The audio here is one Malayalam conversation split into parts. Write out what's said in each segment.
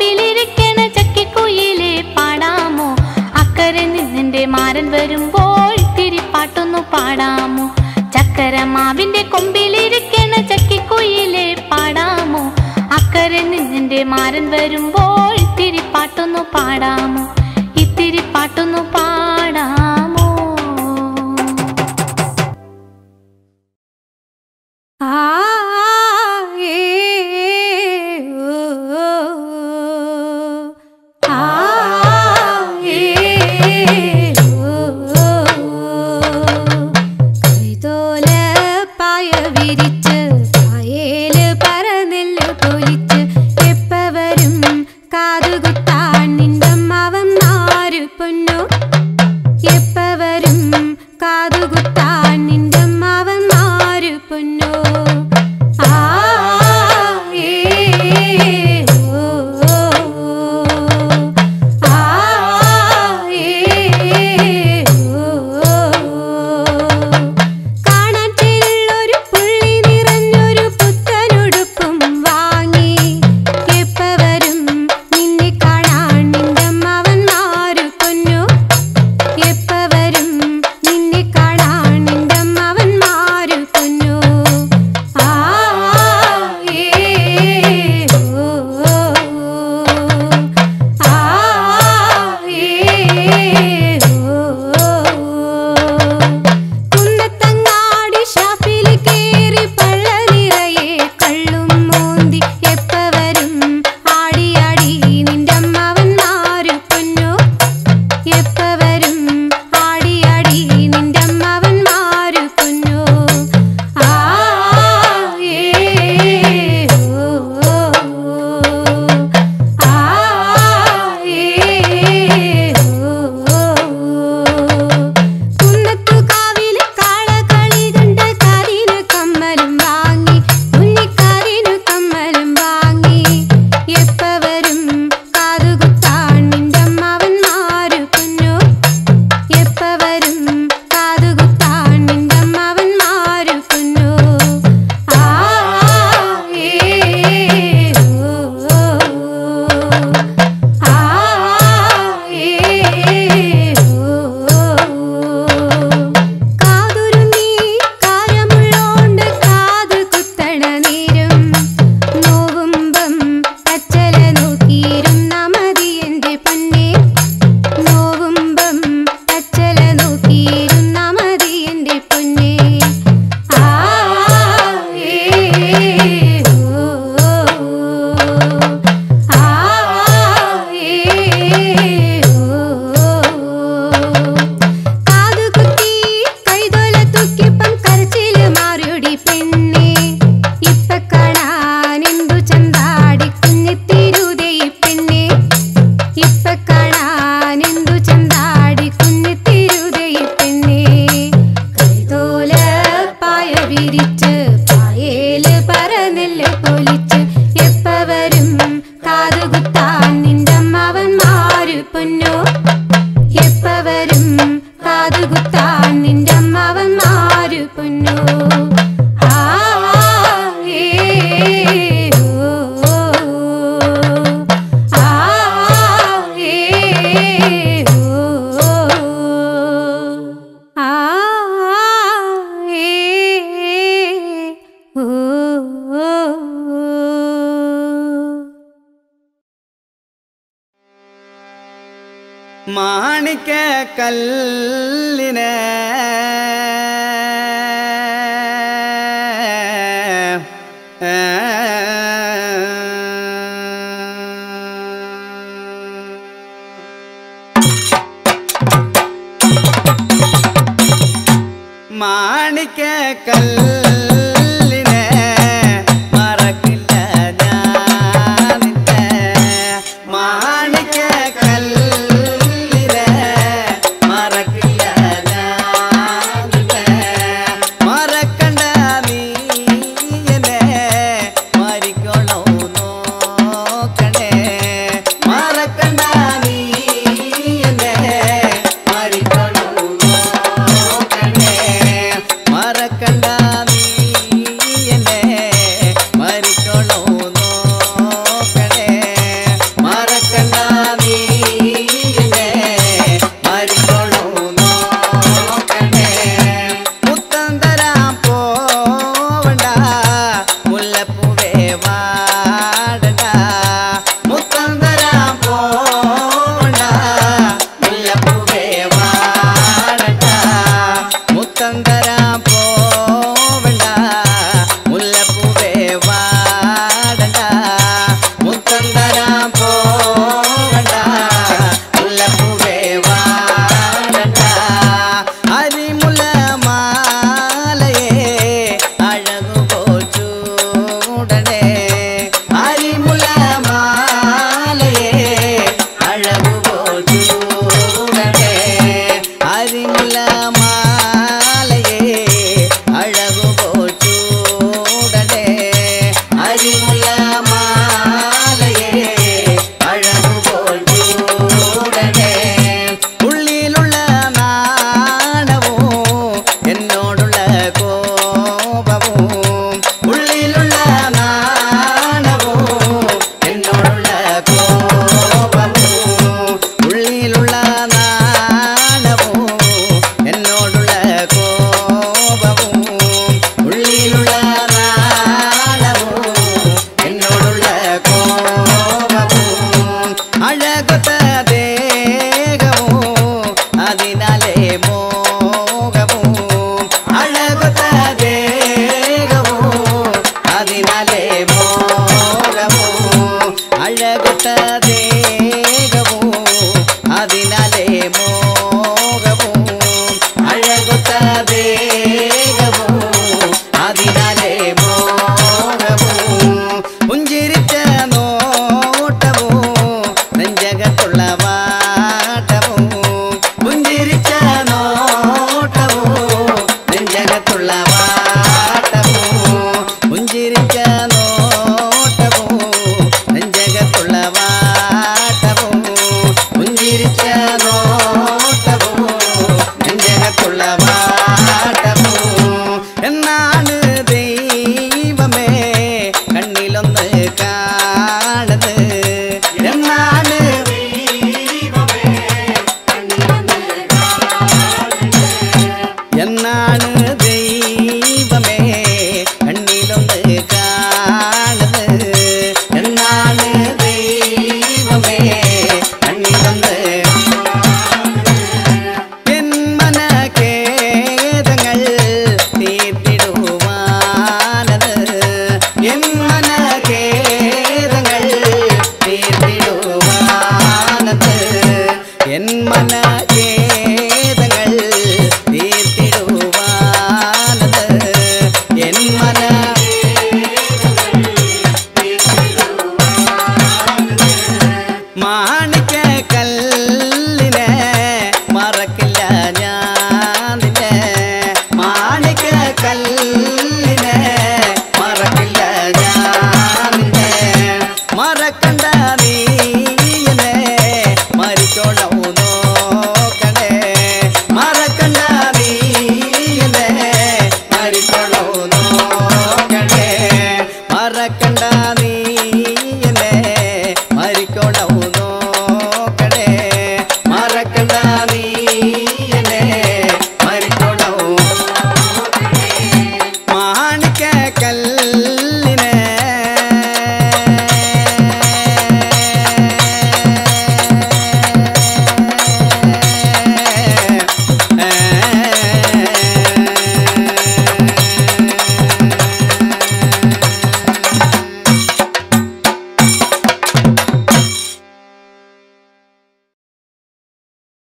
പറമ്പിലിരിക്കണ ചക്കിക്കുയിലെ പാടാമോ? അക്കരെ നിന്നെ മാരൻ വരുമ്പോൾ തിരിപ്പാട്ടൊന്നു പാടാമോ? ചക്കരമാവിന്റെ കൊമ്പിലിരിക്കണ ചക്കിക്കുയിലെ പാടാമോ? അക്കരെ നിന്നെ മാരൻ വരുമ്പോൾ തിരിപ്പാട്ടൊന്നു പാടാമോ? ഇത്തിരി പാട്ടൊന്നു പാ كلا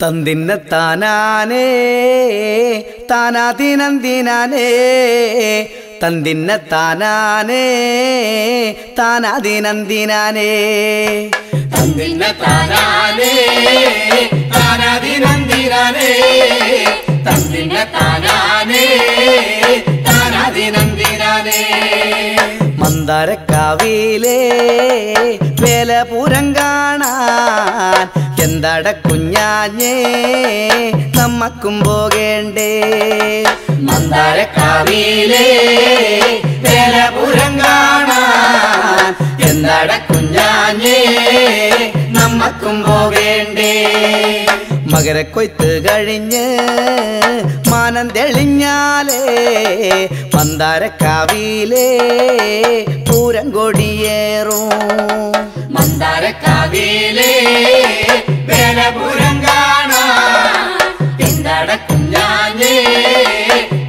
തന്തിന്ന താനാനേ താനാതിനന്തിനാനേ തന്തിന്ന താനാനേ. താനാതിനന്തിനാനേ തന്തിന്ന താനാനേ താനാതിനന്തിനാനേ തന്തിന്ന താനാനേ. താനാതിനന്തിനാനേ മന്ദാരക്കാവിലേ വേലപുരം കാണാൻ എന്താട കുഞ്ഞാഞ്ഞേ നമ്മക്കും പോകേണ്ടേ. മന്ദാരക്കാവിലേ വേലപുരം കാണാൻ എന്താട കുഞ്ഞാഞ്ഞേ നമ്മക്കും പോകേണ്ടേ. മകരക്കൊയ്ത്ത് കഴിഞ്ഞ് മാനം തെളിഞ്ഞാലേ മന്ദാരക്കാവിയിലേ പൂരം കൊടിയേറും മന്ദാരക്കാവിയിലേ വേലപുരം കാണാൻ എന്താട ഞാനേ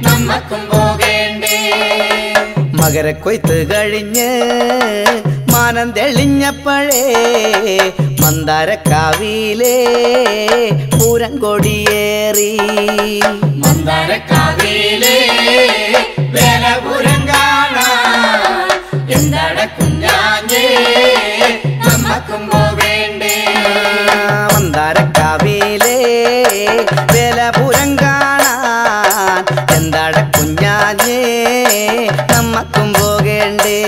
നമ്മക്കും പോകേണ്ടേ. മകരക്കൊയ്ത്ത് കഴിഞ്ഞ് മാനം തെളിഞ്ഞപ്പോഴേ മന്ദാരക്കാവിയിലേ പൂരം കൊടിയേറി മന്ദാരക്കാവിലേ വേലപുരം കാണാൻ എന്താട കുഞ്ഞാഞ്ഞേ നമ്മക്കും വേണ്ടേ? മന്ദാരക്കാവിലേ വേലപുരം കാണാൻ എന്താട കുഞ്ഞാഞ്ഞേ നമ്മക്കും പോകേണ്ടേ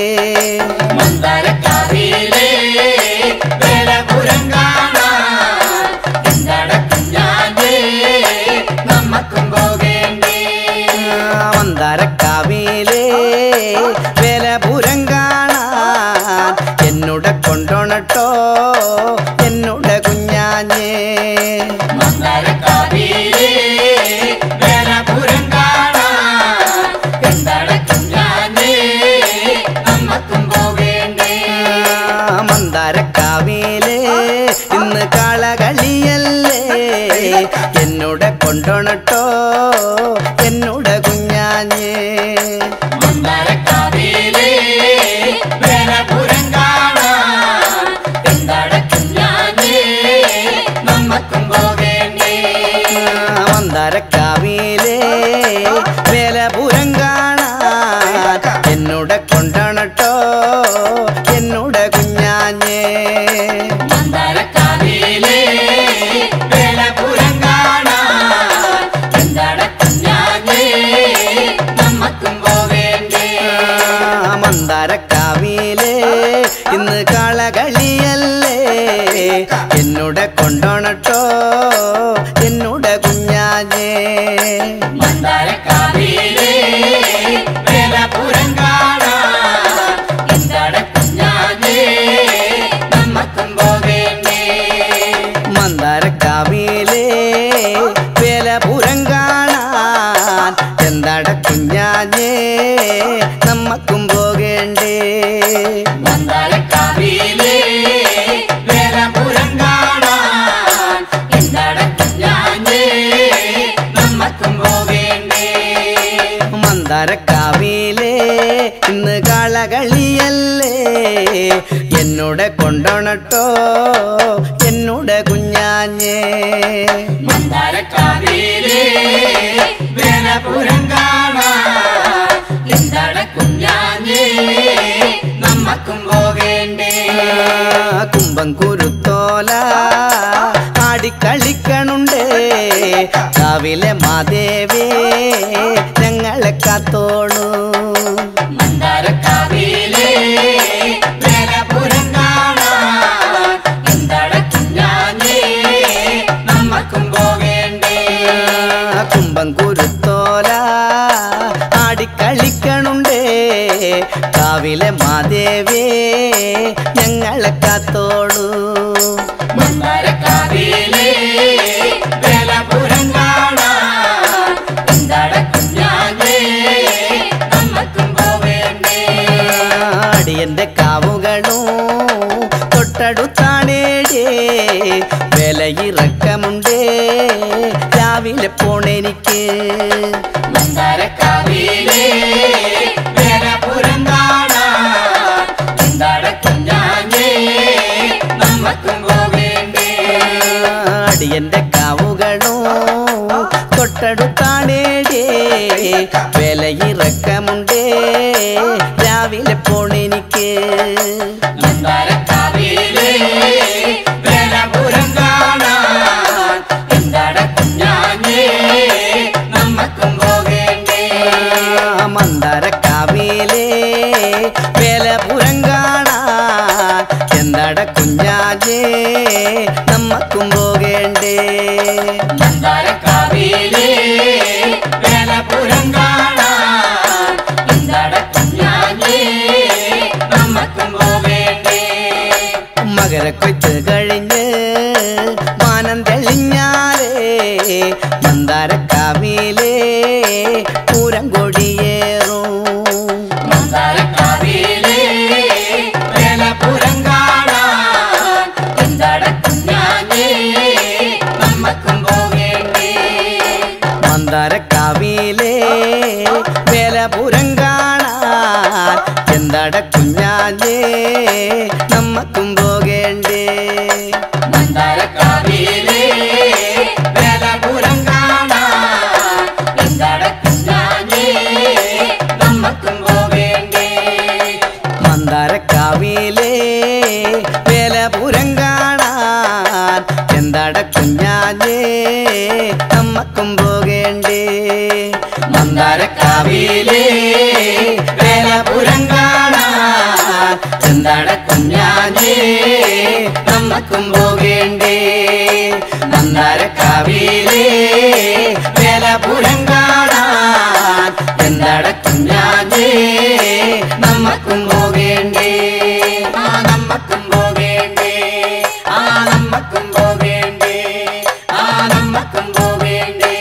എന്നോട് കൊണ്ടോണട്ടോ എന്നോട് കുഞ്ഞാഞ്ഞേ. കാണാൻ എന്താട കുഞ്ഞാഞ്ഞേ നമ്മക്കും പോകേണ്ടേ. കുംഭം കുരുത്തോല ആടിക്കളിക്കണുണ്ടേ. രാവിലെ മാദേവേ ഞങ്ങളെ കാത്തോളൂ. നമ്മക്കും പോവേണ്ടേ അടിയന്റെ കാവുകളോ തൊട്ടടുത്താണേടേ വിലയിറക്കമുണ്ടേ രാവിലെ പോണെനിക്ക്. നമ്മക്കും പോകേണ്ടേ. മകരക്കൊയ്ത്ത് കഴിഞ്ഞ് നമ്മക്കും പോകേണ്ടേ. മന്ദാരക്കാവിലെ വേലപുരം കാണാൻ എന്താട കുഞ്ഞാലേ നമ്മക്കും പോകേണ്ടേ. മന്ദാരക്കാവിലെ എന്താട കുഞ്ഞാലേ നമ്മക്കും പോകേണ്ടേ. മന്ദാരക്കാവിലെ വേലപുരം കാണാൻ എന്താട കുഞ്ഞാലേ നമ്മക്കും പോകേണ്ടേ. ആ നമ്മക്കും പോകേണ്ടേ. ആ നമ്മക്കും പോകേണ്ടേ. ആ നമ്മക്കും പോകേണ്ടേ.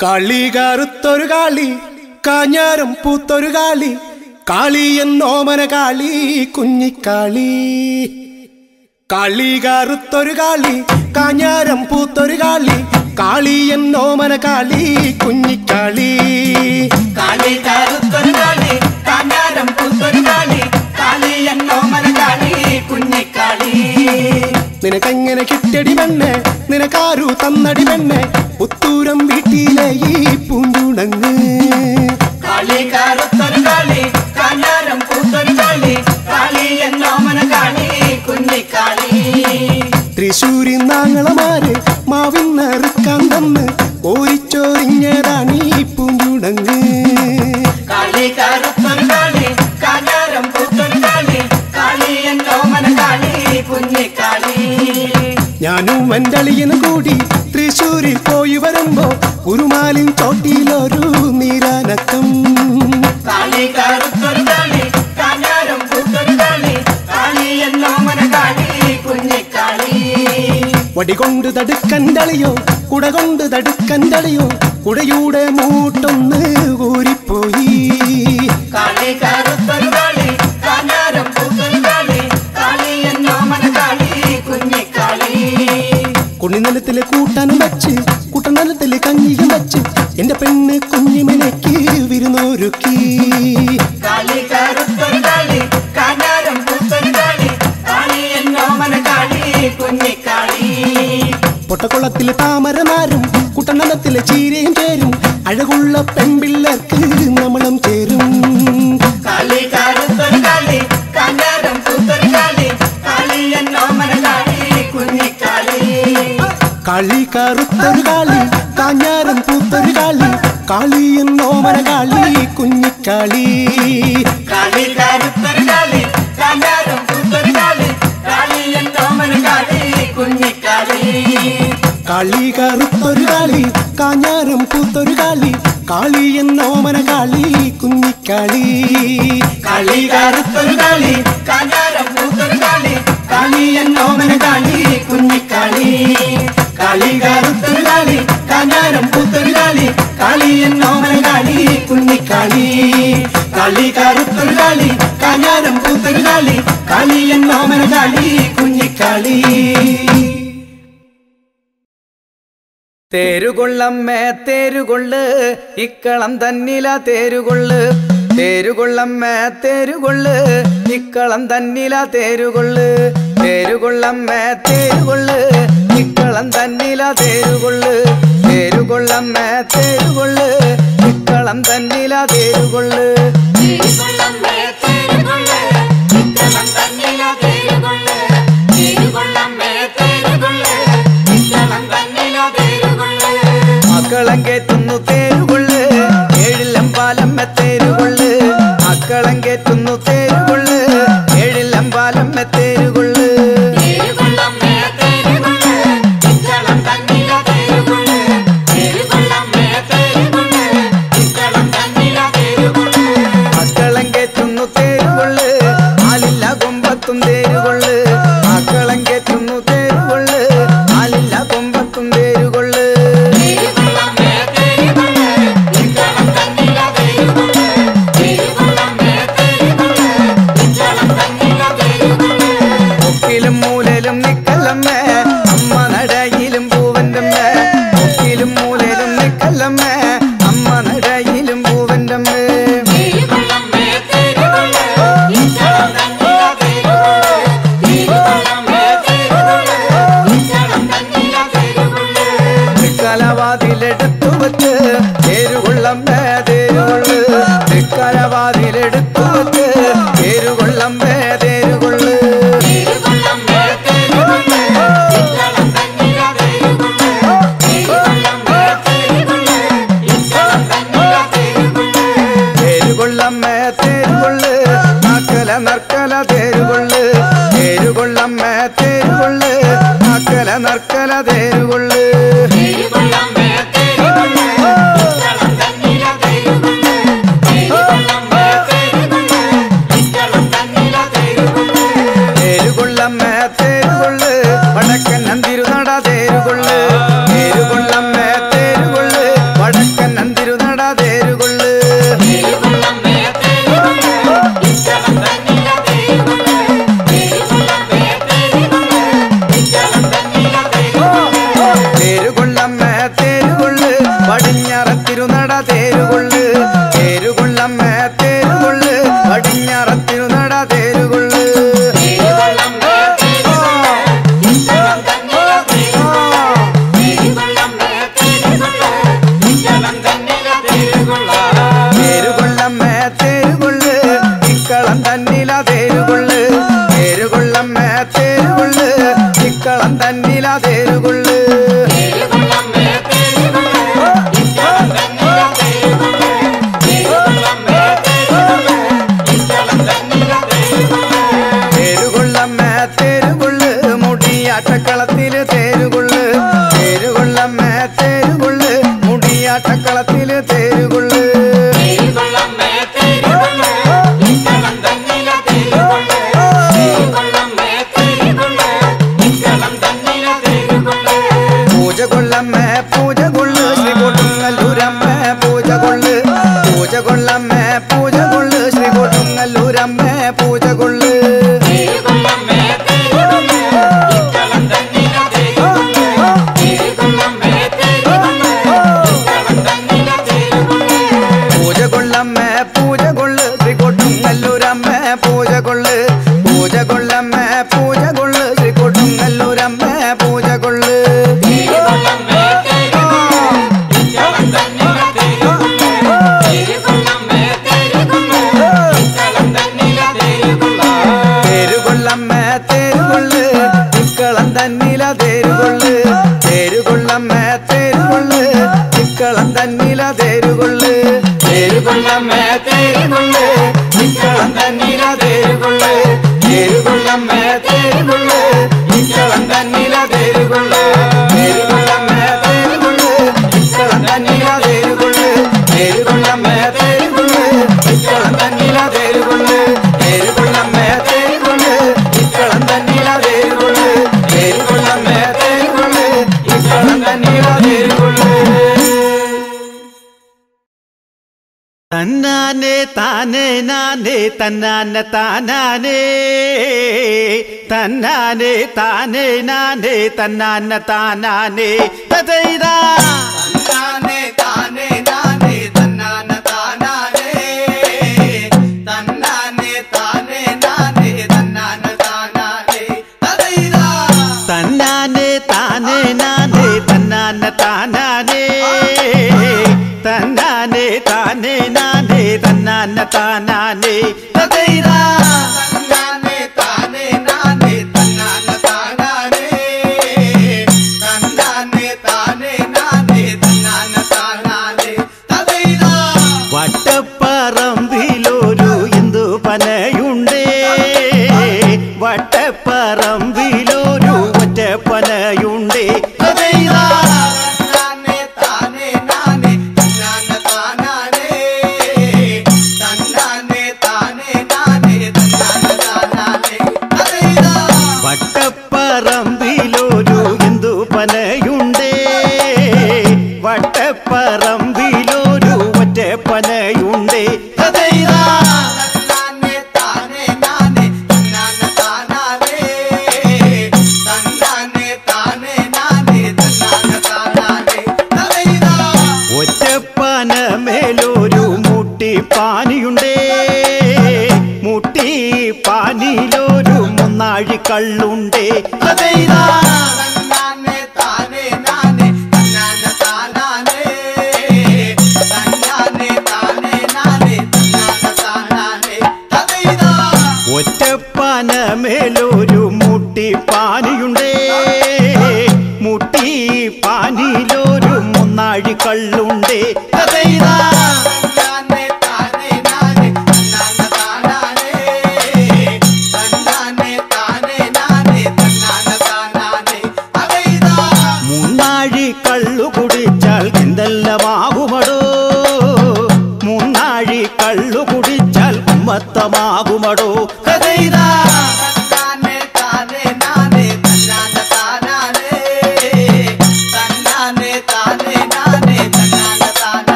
കളി കറുത്തൊരു കാളി കാഞ്ഞാരം പൂത്തൊരു കാളി. കാളി എന്നോമന കാളി കുഞ്ഞിക്കാളി. കാളി കറുത്തൊരു കാളി കാഞ്ഞാരം പൂത്തൊരു കാളി. കാളി എന്നോമന കാളി കുഞ്ഞിക്കാളി. കാളി കറുത്തൊരു കാളി കാഞ്ഞാരം പൂത്തൊരു കാളി. കാളി എന്നോമന മനകാളി കുഞ്ഞിക്കാളി. നിനക്കെങ്ങനെ കിട്ടടി പെണ്ണെ? നിനക്കാരു തന്നടി പെണ്ണെ? പുത്തൂരം വീട്ടിലെ ഈ പൂന്തുണങ്ങ് കാളി കറുത്തൊരു കാളി കാഞ്ഞാരം പൂത്തൊരു കാളി കാളി എന്നോ മനകാളി കുഞ്ഞിക്കാളി തൃശൂരിൽ നാങ്ങളമാര് മാവിന്നറുക്കാൻ തന്ന് ഓരിച്ചോറിഞ്ഞതാണ് ഈ പൂന്തുണങ്ങ് കാളി കറുത്തൊരു കാളി കാഞ്ഞാരം പൂത്തൊരു കാളി കാളി എന്നോ മനകാളി കുഞ്ഞിക്കാളി ഞാനും എന്റെ അളിയനും കൂടി തൃശ്ശൂരിൽ പോയി വരുമ്പോ കുറുമാലിൻ ചോട്ടിയിലൊരു വടികൊണ്ട് തടുക്കൻ തളിയോ കുട കൊണ്ട് തടുക്കന്തളിയോ കുടയുടെ മൂട്ടൊന്ന് കളി തേരുകൊള്ളമ്മേ തേരുകൊള്ള്. ഇക്കളം തന്നില തേരുകൊള്ള്. തേരുകൊള്ളമ്മ തേരുകൊള്ള്. നിക്കളം തന്നില തേരുകൊള്ള്. തേരുകൊള്ളമ്മ തേരുകൊള്ള്. നിക്കളം തന്നില തേരുകൊള്ള്. തേരുകൊള്ളമ്മ തേരുകൊള്ള്. നിക്കളം തന്നില തേരുകൊള്ള്. മക്കളങ്കേത്തുന്നു തേരുകൊള്ള്. ഏഴിലം പാലമ്മ തേരു കളങ്കേറ്റുന്നു തേരുകൊള്ളു ഏഴിലമ്പാലമ്മ തേരു നർക്കല തേരുകൊള്ളു. തേരുകൊള്ളമ്മ തേരുകൊള്ളു. നർക്കല നർക്കല തേരുകൊള്ളു. கொள்ளு நானே நானே தன்னான தானானே. தன்னானே தானே நானே தன்னான தானானே. ததைதா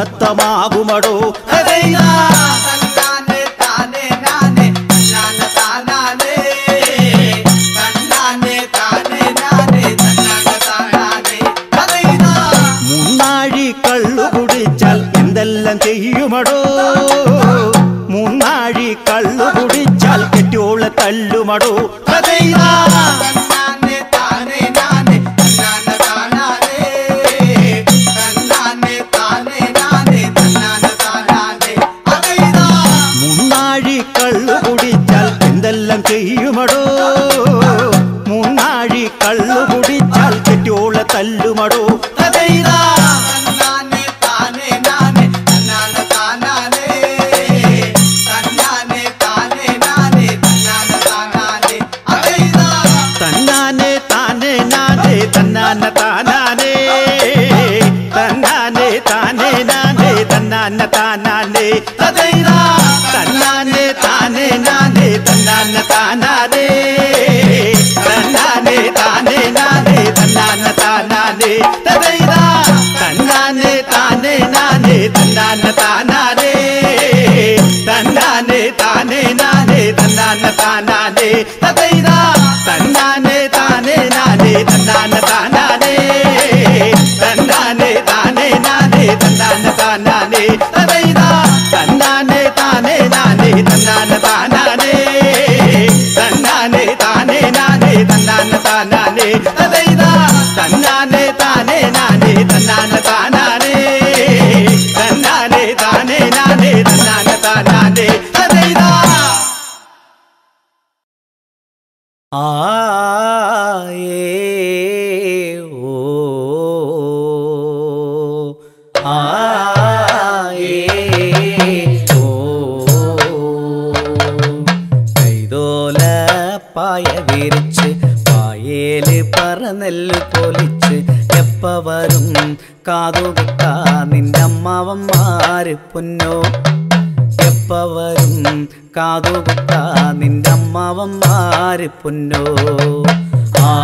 మత్తమాగుమడో ததைதா தன்னானே தானே நானே தன்னான தானானே. தன்னானே தானே நானே தன்னான தானானே. ததைதா தன்னானே தானே நானே தன்னான தானானே. தன்னானே தானே நானே தன்னான தானானே. ததைதா தன்னானே தானே நானே தன்னான தானானே. தன்னானே தானே நானே தன்னான தானானே. ததைதா తన్నానే తానే నానే తన్నాన తానానే. తన్నానే తానే నానే తన్నాన తానానే. అదైనా ఆ പാറ നെല്ല് പൊലിച്ച് എപ്പ വരും? കാതുകുത്താ നിന്റെ അമ്മാവന്മാര് പൊന്നോ? എപ്പ വരും? കാതുകുത്താ നിന്റെ അമ്മാവന്മാര് പൊന്നോ? ആ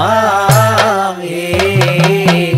ഏ